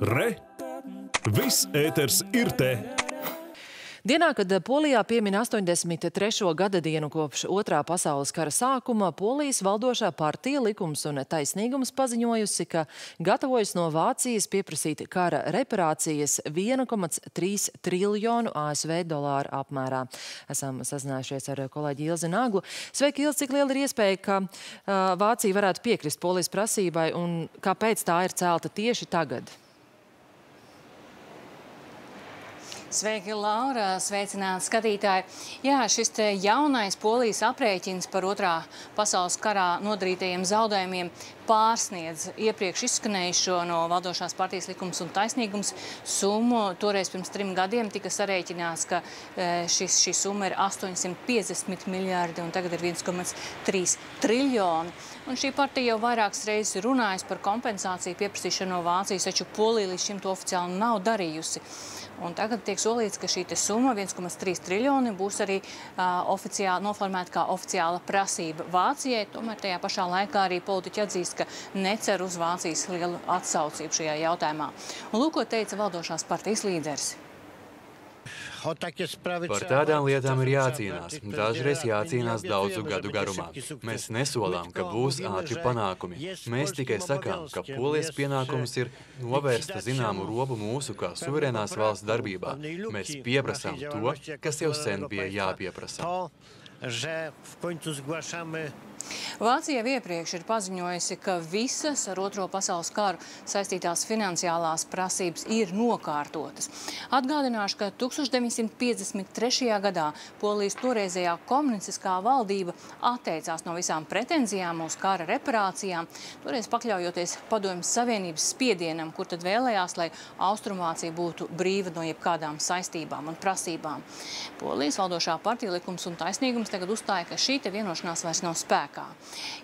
Re! Viss ēters ir te! Dienā, kad Polijā piemin 83. gada dienu kopš otrā pasaules kara sākuma, Polijas valdošā partija likums un taisnīgums paziņojusi, ka gatavojas no Vācijas pieprasīt kara reparācijas 1,3 triljonu ASV dolāru apmērā. Esam sazinājušies ar kolēģi Ilzi Naglu. Sveiki, Ilzi, cik liela ir iespēja, ka uh, Vācija varētu piekrist Polijas prasībai un kāpēc tā ir celta tieši tagad? Sveiki, Laura! Sveicināti skatītāji! Jā, šis jaunais polijas aprēķins par otrā pasaules karā nodarītajiem zaudējumiem pārsniedz iepriekš izskanējušo no valdošās partijas likums un taisnīgums summu. Toreiz pirms trim gadiem tika sarēķināts, ka e, šis, šī summa ir 850 miljārdi un tagad ir 1,3 triljoni. Un šī partija jau vairākas reizes runājas par kompensāciju pieprasīšanu no Vācijas, taču Polija līdz šim to oficiāli nav darījusi. Un tagad tiek solīts, ka šī summa 1,3 triljoni būs arī oficiāli noformēta kā oficiāla prasība Vācijai. Tomēr tajā pašā laikā arī politiķi atzīst, ka necer uz Vācijas lielu atsaucību šajā jautājumā. Un lūk, ko teica valdošās partijas līderis. Par tādām lietām ir jācīnās. Dažreiz jācīnās daudzu gadu garumā. Mēs nesolām, ka būs ātri panākumi. Mēs tikai sakām, ka polijas pienākums ir novērst zināmu robu mūsu kā suverēnās valsts darbībā. Mēs pieprasām to, kas jau sen bija jāpieprasa. Vācija iepriekš ir paziņojusi, ka visas ar Otro pasaules karu saistītās finansiālās prasības ir nokārtotas. Atgādināšu, ka 1953. gadā Polijas toreizējā komunistiskā valdība atteicās no visām pretenzijām uz kara reparācijām, toreiz pakļaujoties Padomjas Savienības spiedienam, kur tad vēlējās, lai Austrumvācija būtu brīva no jebkādām saistībām un prasībām. Polijas valdošā partija likums un taisnīgums tagad uzstāja, ka šī vienošanās vairs nav spēkā.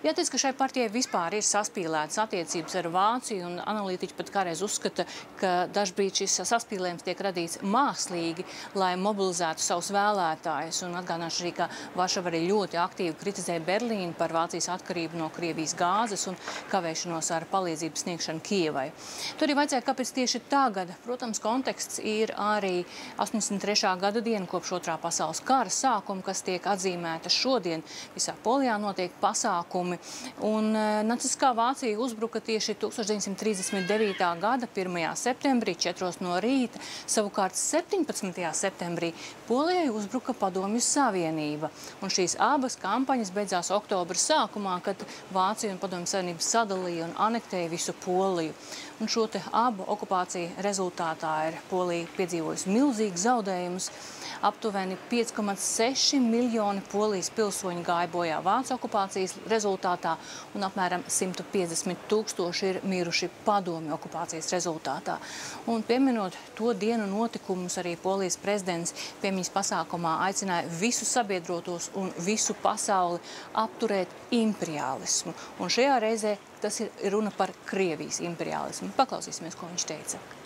Jāteic, ka šai partijai vispār ir saspīlētas attiecības ar Vāciju, un analītiķi pat kādreiz uzskata, ka dažbrīd šis saspīlējums tiek radīts mākslīgi, lai mobilizētu savus vēlētājus. Un atgādināšu arī, ka Varšava arī ļoti aktīvi kritizē Berlīnu par Vācijas atkarību no Krievijas gāzes un kavēšanos ar palīdzību sniegšanu Kievai. Tur arī vajadzēja, kāpēc tieši tagad, protams, konteksts ir arī 83. gada diena kopš otrā pasaules kara sākuma, kas tiek atzīmēta šodien. Visā Polijā notiek pasākumi. Un e, naciskā Vācija uzbruka tieši 1939. gada 1. septembrī, 4 no rīta. Savukārt 17. septembrī Polijai uzbruka Padomju Savienība. Un šīs abas kampaņas beidzās oktobra sākumā, kad Vācija un Padomju Savienība sadalīja un anektēja visu Poliju. Un šo te abu okupāciju rezultātā ir Polija piedzīvojusi milzīgus zaudējumus. Aptuveni 5,6 miljoni polijas pilsoņu gāja bojā Vācu okupācijas rezultātā un apmēram 150 tūkstoši ir miruši padomi okupācijas rezultātā. Un pieminot to dienu notikumus, arī polijas prezidents piemiņas pasākumā aicināja visus sabiedrotos un visu pasauli apturēt imperialismu. Un šajā reizē tas ir runa par Krievijas imperialismu. Paklausīsimies, ko viņš teica.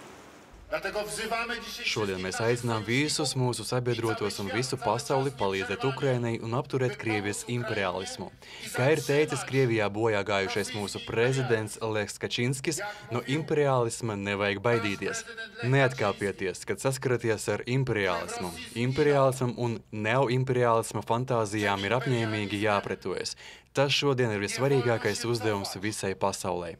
Šodien mēs aicinām visus mūsu sabiedrotos un visu pasauli palīdzēt Ukrainai un apturēt Krievijas imperialismu. Kā ir teicis Krievijā bojā gājušais mūsu prezidents Leks Kačinskis, no imperialisma nevajag baidīties. Neatkāpieties, kad saskaraties ar imperialismu. Imperialismam un neoimperialisma fantāzijām ir apņēmīgi jāpretojas. Tas šodien ir visvarīgākais uzdevums visai pasaulē.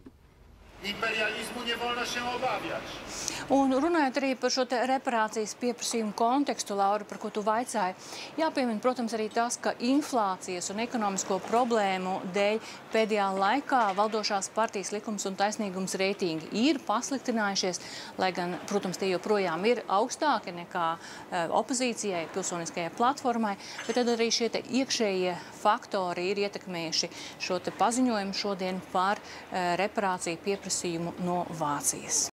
Imperializmu nie wolno się obawiać. Un runājot arī par šo reparācijas pieprasījumu kontekstu, Laura, par ko tu vaicāji, jāpiemina, protams, arī tas, ka inflācijas un ekonomisko problēmu dēļ pēdējā laikā valdošās partijas likums un taisnīgums reitingi ir pasliktinājušies, lai gan, protams, tie joprojām ir augstāki nekā uh, opozīcijai, pilsoniskajai platformai, bet tad arī šie iekšējie faktori ir ietekmējuši šo paziņojumu šodien par uh, reparāciju pieprasījumu no Vācijas.